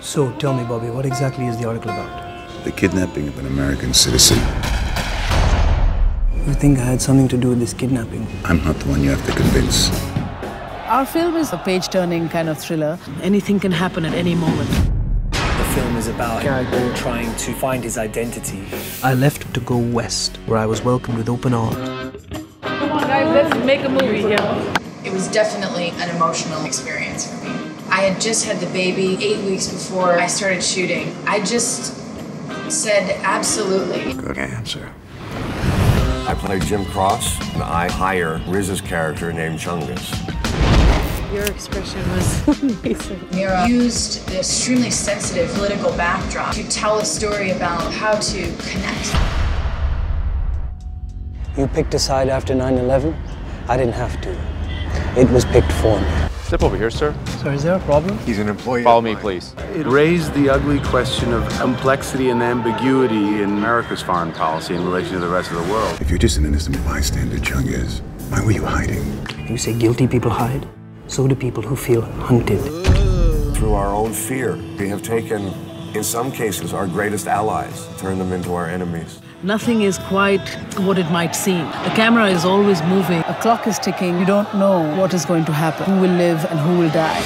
So, tell me, Bobby, what exactly is the article about? The kidnapping of an American citizen. You think I had something to do with this kidnapping? I'm not the one you have to convince. Our film is a page turning kind of thriller. Anything can happen at any moment. The film is about a character trying to find his identity. I left to go west, where I was welcomed with open arms. Come on, guys, let's make a movie here. It was definitely an emotional experience for me. I had just had the baby eight weeks before I started shooting. I just said absolutely. Good answer. I play Jim Cross, and I hire Riz's character named Changez. Your expression was amazing. Mira used the extremely sensitive political backdrop to tell a story about how to connect. You picked a side after 9 11? I didn't have to. It was picked for me. Step over here, sir. So, is there a problem? He's an employee. Follow me, please. It raised the ugly question of complexity and ambiguity in America's foreign policy in relation to the rest of the world. If you're just an innocent bystander, Changez, why were you hiding? You say guilty people hide? So do people who feel hunted. Through our own fear, we have taken, in some cases, our greatest allies, turned them into our enemies. Nothing is quite what it might seem. The camera is always moving. A clock is ticking. You don't know what is going to happen, who will live and who will die.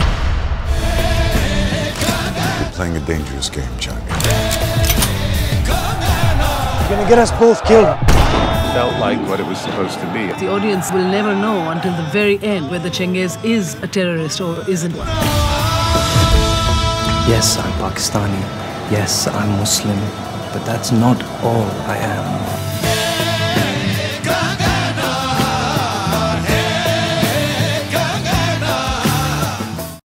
You're playing a dangerous game, Changez. You're gonna get us both killed. Felt like what it was supposed to be. The audience will never know until the very end whether Changez is a terrorist or isn't one. Yes, I'm Pakistani. Yes, I'm Muslim. But that's not all I am.